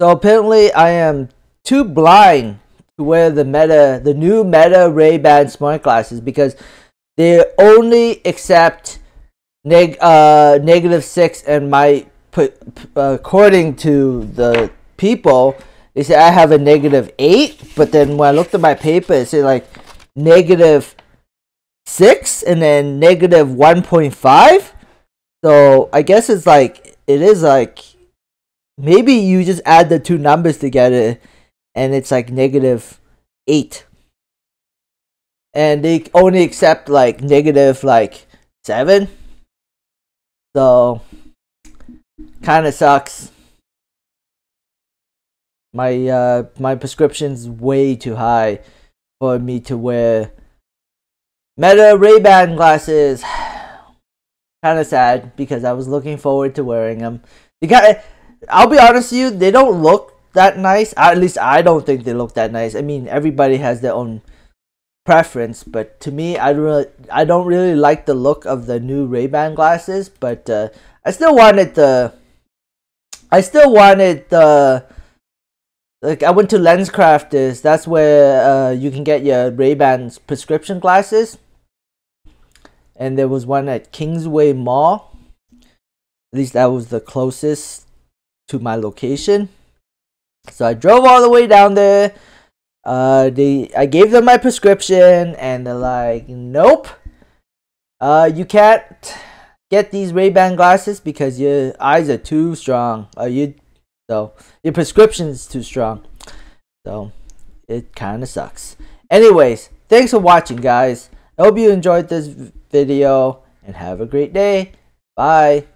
So apparently I am too blind to wear the Meta, the new Meta Ray-Ban smart glasses because they only accept neg uh negative six and my according to the people they say I have a negative eight, but then when I looked at my paper it said like negative six and then negative one point five. So I guess it's like it is like maybe you just add the two numbers together and it's like negative 8 and they only accept like negative like 7 so kind of sucks. My uh my prescription's way too high for me to wear meta ray-ban glasses. Kind of sad because i was looking forward to wearing them you got I'll be honest with you, they don't look that nice. At least I don't think they look that nice. I mean, everybody has their own preference, but to me, I don't really, I don't really like the look of the new Ray Ban glasses. But uh, I still wanted the, I still wanted the. Like I went to LensCrafters. That's where uh, you can get your Ray Bans prescription glasses. And there was one at Kingsway Mall. At least that was the closest to my location. So I drove all the way down there. Uh, they I gave them my prescription, and they're like, "Nope, uh, you can't get these Ray Ban glasses because your eyes are too strong. Uh, you so your prescription is too strong. So it kind of sucks. Anyways, thanks for watching, guys. I hope you enjoyed this video and have a great day. Bye.